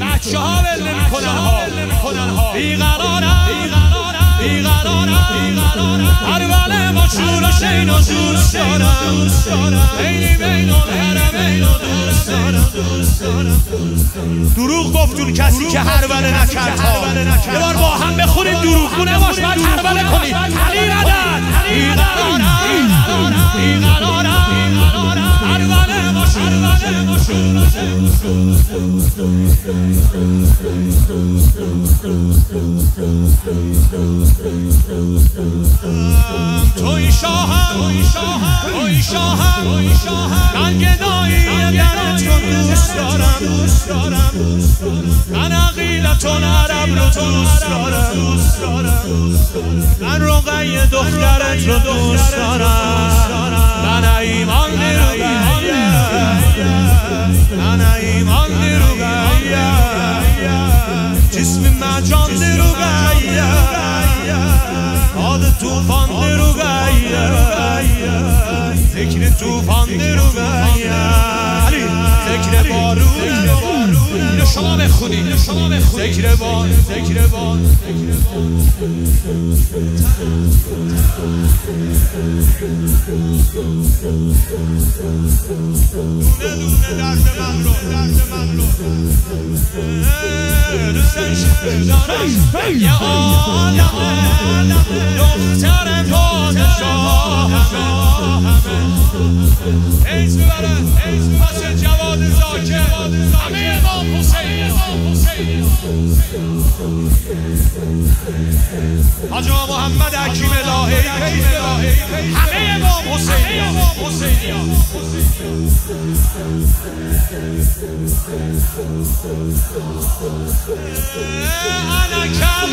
بچه ها ول نمی‌کنن ها بیقرارم بیقرارم پروانه با شور و و دوست دارم بینی بین الحرمین و دوست دروغ گفتون کسی که هربله نکرد یه بار با هم بخونیم دروغ گونه باش هربله کنید توی شاهم توی شاهم من گدایی درت رو دوست دارم دوست دارم. من عقیلتون عرب رو دوست دارم. من رقیه دخترت رو دوست دارم. من ایمان رو جسم مجان رو آد توفان رو ذکر توفان رو ذکر بارون اینو شما بخونی شما بخونی ذکر بان ذکر بان دونه دونه درد من رو درد من رو یه عالم دختر پادشاه همه ایش برد پس جواد زاکر همه امام حسین حاجا محمد حکیم الهی همه امام حسین انا کم